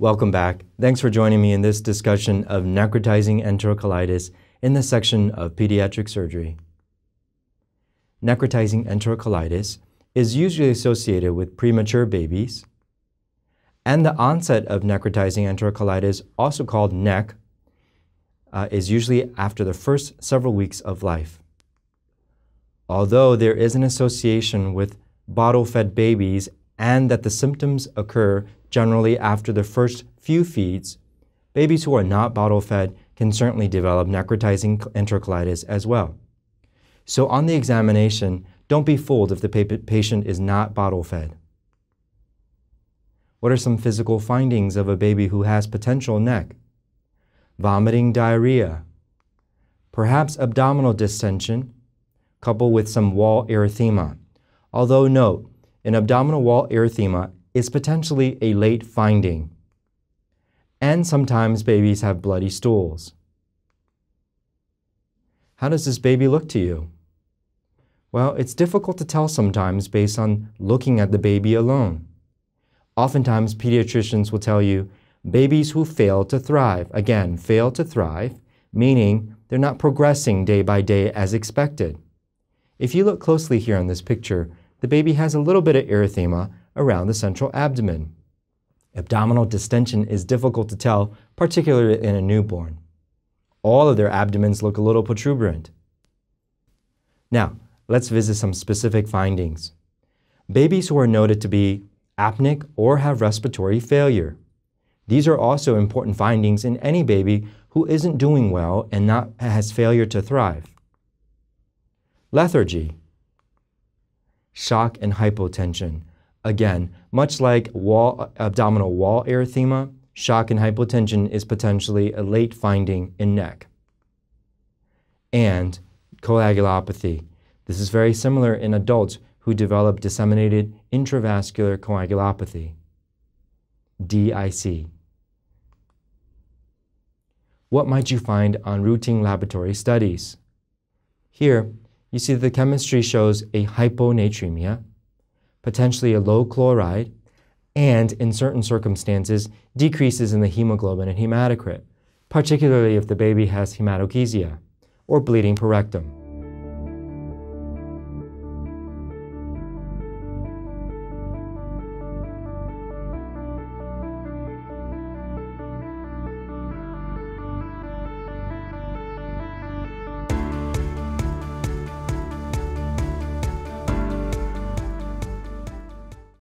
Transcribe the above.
Welcome back. Thanks for joining me in this discussion of necrotizing enterocolitis in the section of pediatric surgery. Necrotizing enterocolitis is usually associated with premature babies, and the onset of necrotizing enterocolitis, also called NEC, uh, is usually after the first several weeks of life. Although there is an association with bottle fed babies and that the symptoms occur generally after the first few feeds, babies who are not bottle fed can certainly develop necrotizing enterocolitis as well. So on the examination, don't be fooled if the patient is not bottle fed. What are some physical findings of a baby who has potential NEC? Vomiting diarrhea, perhaps abdominal distension, coupled with some wall erythema. Although note, an abdominal wall erythema is potentially a late finding. And sometimes babies have bloody stools. How does this baby look to you? Well, it's difficult to tell sometimes based on looking at the baby alone. Oftentimes, pediatricians will tell you babies who fail to thrive, again, fail to thrive, meaning they're not progressing day by day as expected. If you look closely here on this picture, the baby has a little bit of erythema around the central abdomen. Abdominal distension is difficult to tell, particularly in a newborn. All of their abdomens look a little protuberant. Now, let's visit some specific findings. Babies who are noted to be apneic or have respiratory failure. These are also important findings in any baby who isn't doing well and not, has failure to thrive. Lethargy, shock and hypotension. Again, much like wall, abdominal wall erythema, shock and hypotension is potentially a late finding in NEC. And coagulopathy. This is very similar in adults who develop disseminated intravascular coagulopathy, DIC. What might you find on routine laboratory studies? Here, you see the chemistry shows a hyponatremia, potentially a low chloride, and in certain circumstances, decreases in the hemoglobin and hematocrit, particularly if the baby has hematochezia or bleeding per rectum.